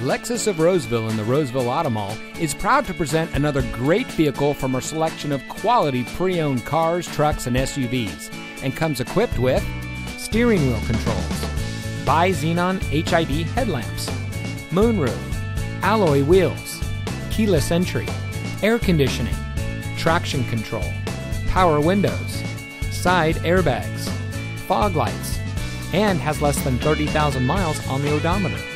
Lexus of Roseville in the Roseville Auto Mall is proud to present another great vehicle from our selection of quality pre owned cars, trucks, and SUVs, and comes equipped with steering wheel controls, bi xenon HID headlamps, moonroof, alloy wheels, keyless entry, air conditioning, traction control, power windows, side airbags, fog lights, and has less than 30,000 miles on the odometer.